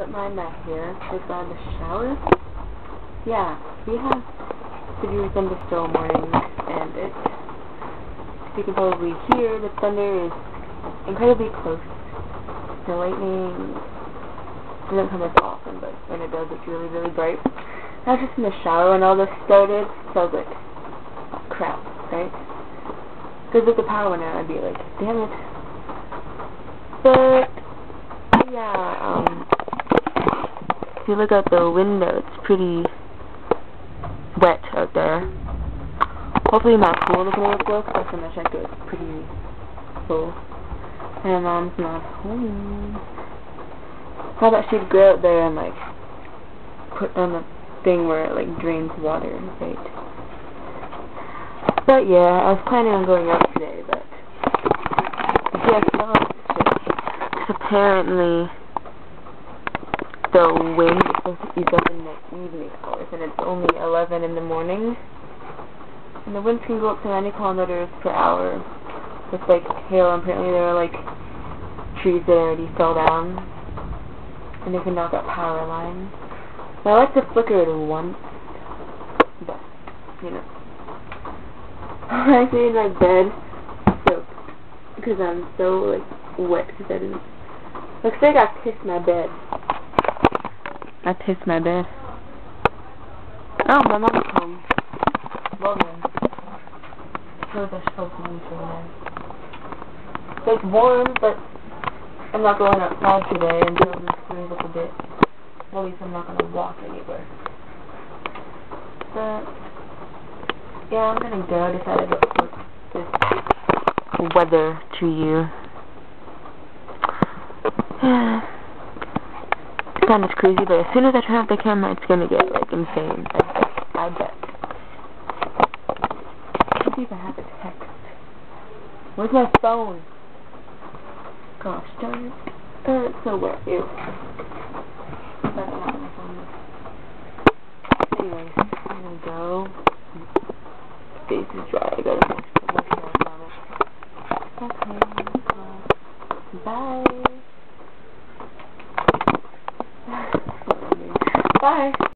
up my mess here. Got in the shower. Yeah, we have severe thunderstorm warnings, and it, you can probably hear, the thunder is incredibly close. The lightning doesn't come as often, but when it does, it's really, really bright. I was just in the shower when all this started, so I was like, oh, crap, right? Because if the power went out, I'd be like, damn it. But, yeah, um, you look out the window, it's pretty wet out there. Hopefully my pool doesn't overflow, because last time I checked it was pretty full. And mom's not home. How about she'd go out there and, like, put on the thing where it, like, drains water, right? But, yeah, I was planning on going out today, but guess not. Apparently the wind is supposed to ease up in the evening hours, and it's only 11 in the morning. And the winds can go up to 90 kilometers per hour with, like, hail. Apparently there are, like, trees that already fell down, and they can knock out power lines. I like to flicker it once, but, you know. I stay in my bed, soaked, because I'm so, like, wet, because I didn't, looks like I kissed my bed. I pissed my bed. Oh, my mom's home. Well then. Supposed to be for warm, but I'm not going outside today until this clears up a bit. Well, at least I'm not going to walk anywhere. But, yeah, I'm going to go. I decided to report this weather to you. Yeah. It's kind of crazy, but as soon as I turn off the camera, it's to get, like, insane. I bet. I if I have a text. Where's my phone? Gosh darn it. Uh, it's so wet. Ew. That's not my phone. Anyways, I'm gonna go. Face is dry. I gotta wash wash my Okay. Uh, bye.